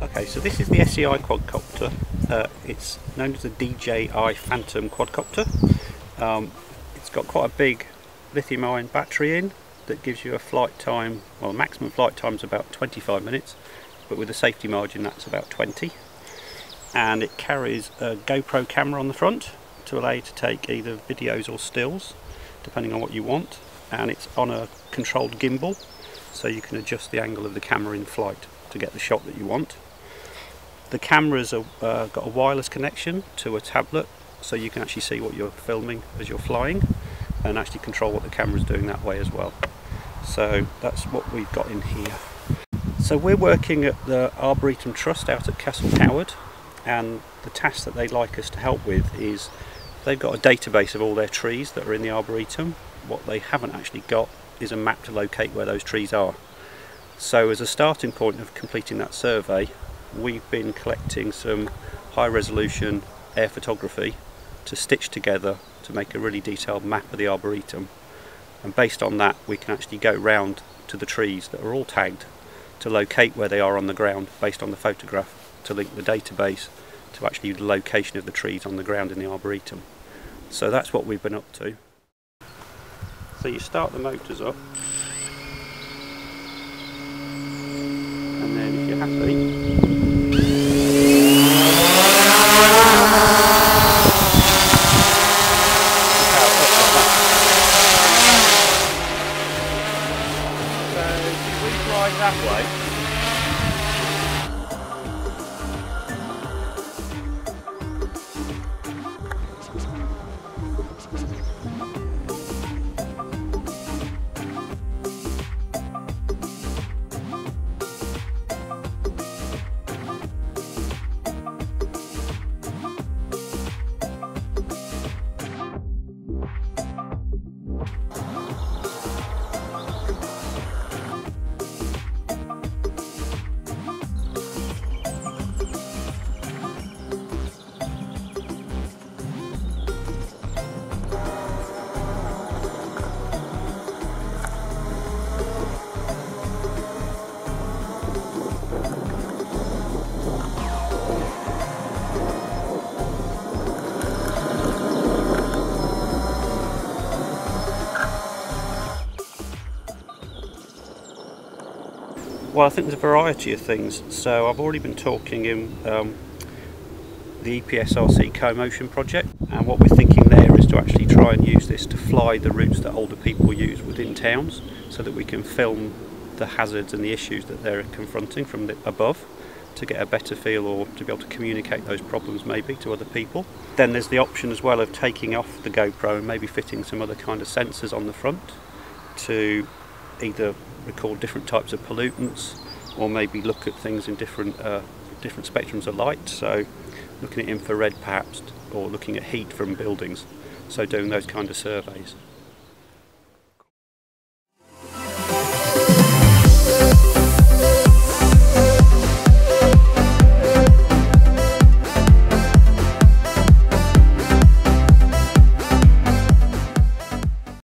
Okay, so this is the SEI quadcopter. Uh, it's known as the DJI Phantom quadcopter. Um, it's got quite a big lithium ion battery in that gives you a flight time, well maximum flight time is about 25 minutes, but with a safety margin that's about 20. And it carries a GoPro camera on the front to allow you to take either videos or stills, depending on what you want. And it's on a controlled gimbal, so you can adjust the angle of the camera in flight to get the shot that you want. The camera's uh, got a wireless connection to a tablet so you can actually see what you're filming as you're flying and actually control what the camera's doing that way as well. So that's what we've got in here. So we're working at the Arboretum Trust out at Castle Howard and the task that they'd like us to help with is they've got a database of all their trees that are in the Arboretum. What they haven't actually got is a map to locate where those trees are. So as a starting point of completing that survey, we've been collecting some high resolution air photography to stitch together to make a really detailed map of the arboretum and based on that we can actually go round to the trees that are all tagged to locate where they are on the ground based on the photograph to link the database to actually the location of the trees on the ground in the arboretum. So that's what we've been up to. So you start the motors up and then if you're happy あっ。Well, I think there's a variety of things. So I've already been talking in um, the EPSRC co-motion project and what we're thinking there is to actually try and use this to fly the routes that older people use within towns so that we can film the hazards and the issues that they're confronting from above to get a better feel or to be able to communicate those problems maybe to other people. Then there's the option as well of taking off the GoPro and maybe fitting some other kind of sensors on the front to either record different types of pollutants or maybe look at things in different uh, different spectrums of light. So looking at infrared perhaps or looking at heat from buildings. So doing those kind of surveys